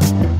you